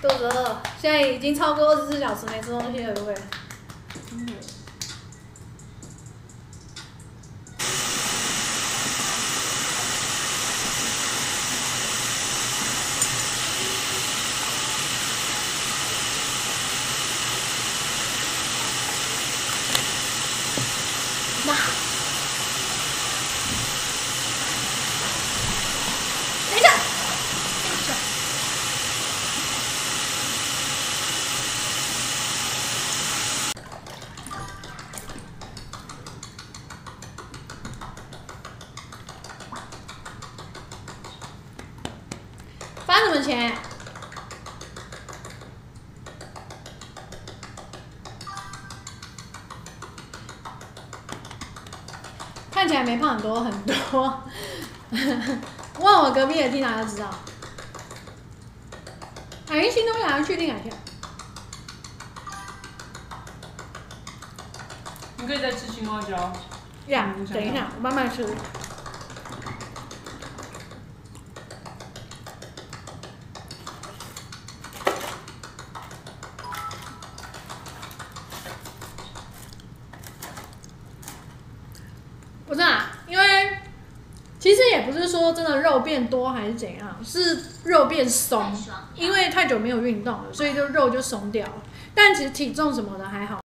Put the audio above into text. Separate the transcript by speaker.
Speaker 1: 肚子饿，现在已经超过二十四小时没吃东西了，各位。
Speaker 2: 真的。
Speaker 1: 妈，等一下，发什么钱？看起来没胖很多很多，问我隔壁的 Tina 就知道。哎，新东阳确定哪天？
Speaker 2: 你可以再吃青花椒。
Speaker 1: 呀
Speaker 2: 嗯，
Speaker 1: 等一下，我慢慢吃。其实也不是说真的肉变多还是怎样，是肉变松，因为太久没有运动了，所以就肉就松掉了。但其实体重什么的还好，